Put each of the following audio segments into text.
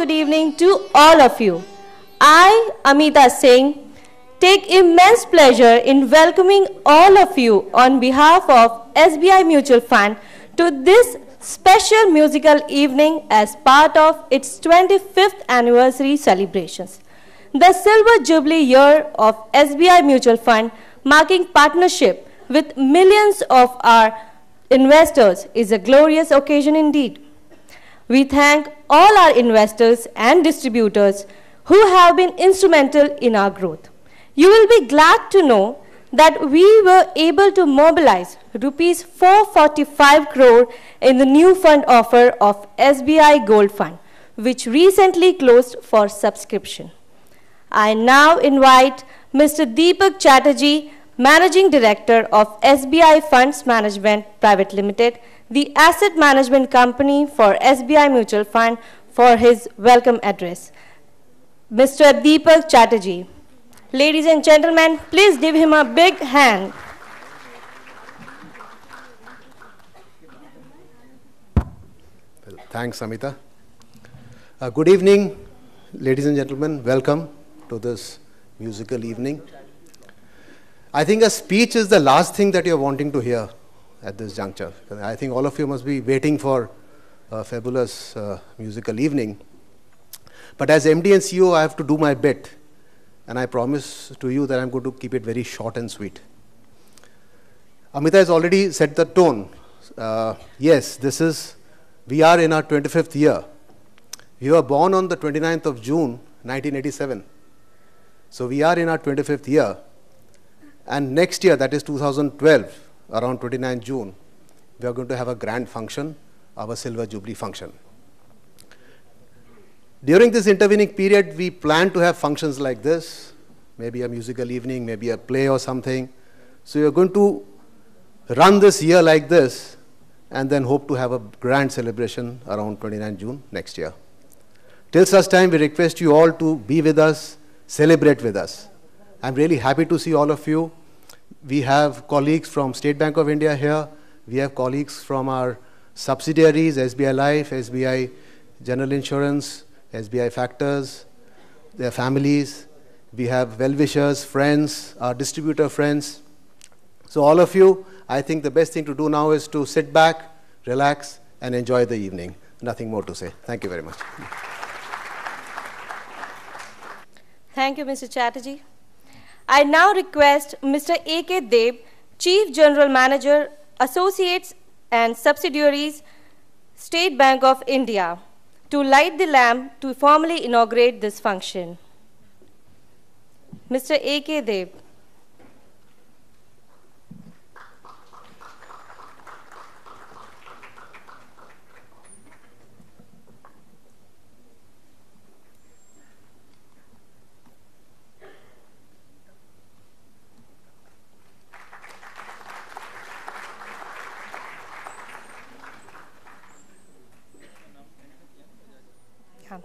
good evening to all of you. I, Amita Singh, take immense pleasure in welcoming all of you on behalf of SBI Mutual Fund to this special musical evening as part of its 25th anniversary celebrations. The Silver Jubilee year of SBI Mutual Fund marking partnership with millions of our investors is a glorious occasion indeed. We thank all our investors and distributors who have been instrumental in our growth. You will be glad to know that we were able to mobilize rupees 445 crore in the new fund offer of SBI Gold Fund, which recently closed for subscription. I now invite Mr. Deepak Chatterjee, Managing Director of SBI Funds Management Private Limited, the asset management company for SBI Mutual Fund, for his welcome address. Mr. Deepak Chatterjee. Ladies and gentlemen, please give him a big hand. Well, thanks, Amita. Uh, good evening, ladies and gentlemen. Welcome to this musical evening. I think a speech is the last thing that you're wanting to hear at this juncture. I think all of you must be waiting for a fabulous uh, musical evening. But as MD and CEO, I have to do my bit. And I promise to you that I'm going to keep it very short and sweet. Amita has already set the tone. Uh, yes, this is, we are in our 25th year. We were born on the 29th of June, 1987. So we are in our 25th year. And next year, that is 2012, around 29 June, we are going to have a grand function, our Silver Jubilee function. During this intervening period, we plan to have functions like this, maybe a musical evening, maybe a play or something. So we are going to run this year like this and then hope to have a grand celebration around 29 June next year. Till such time, we request you all to be with us, celebrate with us. I'm really happy to see all of you. We have colleagues from State Bank of India here. We have colleagues from our subsidiaries, SBI Life, SBI General Insurance, SBI Factors, their families. We have well-wishers, friends, our distributor friends. So all of you, I think the best thing to do now is to sit back, relax, and enjoy the evening. Nothing more to say. Thank you very much. Thank you, Mr. Chatterjee. I now request Mr. A.K. Deb, Chief General Manager, Associates and Subsidiaries, State Bank of India, to light the lamp to formally inaugurate this function. Mr. A.K. Deb.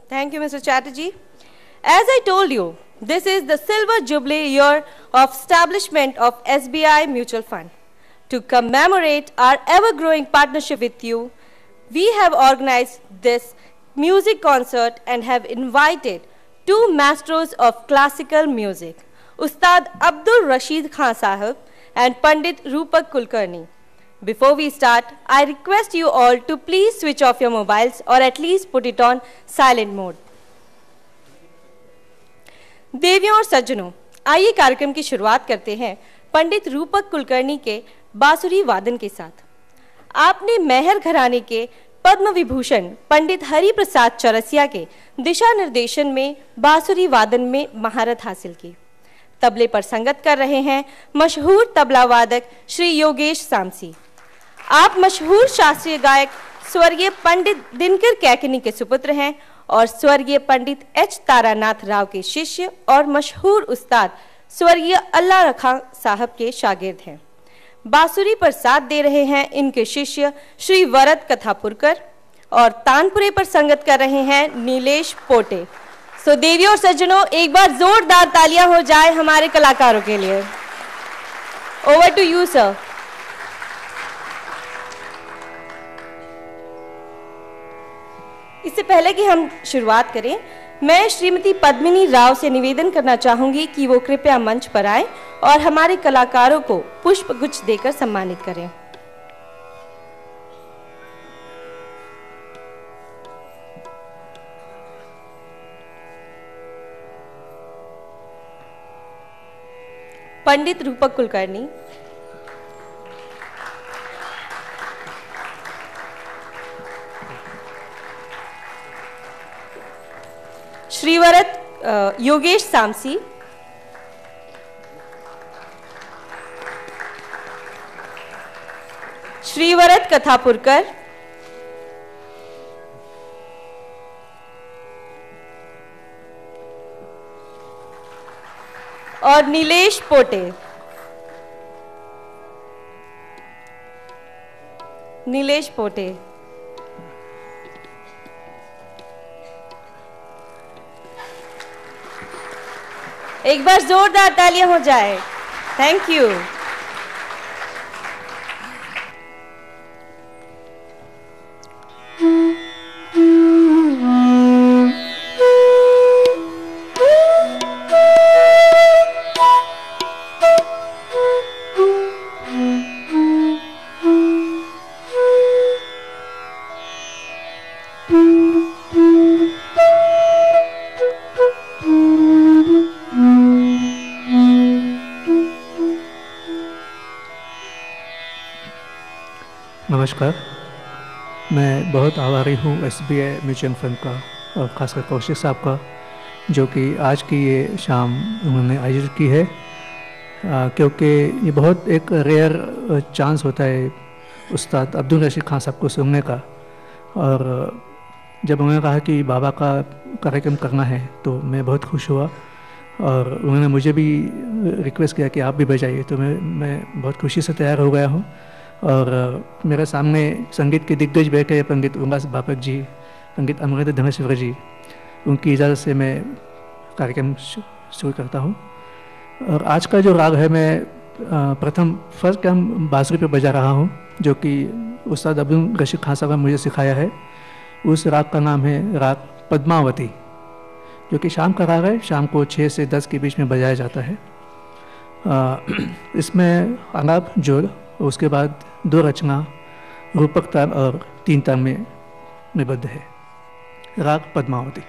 Thank you, Mr. Chatterjee. As I told you, this is the silver jubilee year of establishment of SBI Mutual Fund. To commemorate our ever-growing partnership with you, we have organized this music concert and have invited two masters of classical music, Ustad Abdul Rashid Khan Sahib and Pandit Rupak Kulkarni. Before we start, I request you all to please switch off your mobiles or at least put it on silent mode. देवियों और सज्जनों आइए कार्यक्रम की शुरुआत करते हैं पंडित रूपक कुलकर्णी के बांसुरी वादन के साथ। आपने मेहर घराने के पद्म विभूषण पंडित हरि प्रसाद चौरसिया के दिशा निर्देशन में बांसुरी वादन में महारत हासिल की। तबले पर संगत कर रहे हैं मशहूर तबला वादक श्री योगेश सामसी। आप मशहूर शास्त्रीय गायक स्वर्गीय पंडित दिनकर कैकनी के सुपुत्र हैं और स्वर्गीय पंडित एच तारानाथ राव के शिष्य और मशहूर उस्ताद स्वर्गीय अल्लाह रखा साहब के शागिर्द हैं। बांसुरी पर साथ दे रहे हैं इनके शिष्य श्री वरद कथापुरकर और तानपुरे पर संगत कर रहे हैं नीलेश पोटे। सो देवियों और सज्जनों, एक बार जोरदार तालियाँ हो जाए हमारे कलाकारों के लिए। ओवर टू यू सर इससे पहले कि हम शुरुआत करें, मैं श्रीमती पद्मिनी राव से निवेदन करना चाहूँगी कि वो कृपया मंच पर आए और हमारे कलाकारों को पुष्प गुच्छ देकर सम्मानित करें। पंडित रूपक कुलकर्णी श्रीवरत योगेश सामसी। श्रीवरत कथापुरकर। और नीलेश पोटे। नीलेश पोटे। एक बार जोरदार तालियाँ हो जाए। थैंक यू नमस्कार। मैं बहुत आभारी हूँ S B I mutual fund का और ख़ासकर कौशिक साहब का, जो कि आज की ये शाम उन्होंने आयोजित की है। क्योंकि ये बहुत एक रेयर चांस होता है उस्ताद अब्दुल रशीद खान साहब को सुनने का। और जब उन्होंने कहा कि बाबा का कार्यक्रम करना है तो मैं बहुत खुश हुआ। और उन्होंने मुझे भी रिक्वेस्ट किया कि आप भी बजाइए तो मैं मैं बहुत खुशी से तैयार हो गया हूँ। और मेरे सामने संगीत के दिग्गज बैठे पंडित उल्लास बापक जी, पंडित अमृत धनेश्वर जी। उनकी इजाज़त से मैं कार्यक्रम शुरू करता हूँ। और आज का जो राग है, मैं प्रथम फ़र्स्ट क्रम बांसुरी पे बजा रहा हूँ, जो कि उस्ताद अब्दुल रशीद खान साहब ने मुझे सिखाया है। उस राग का नाम है राग पद्मावती, जो कि शाम का राग है। शाम को छः से दस के बीच में बजाया जाता है। इसमें अनाब, जोड़ उसके बाद दो रचना रूपक ताल और तीन ताल में निबद्ध है। राग पद्मावती।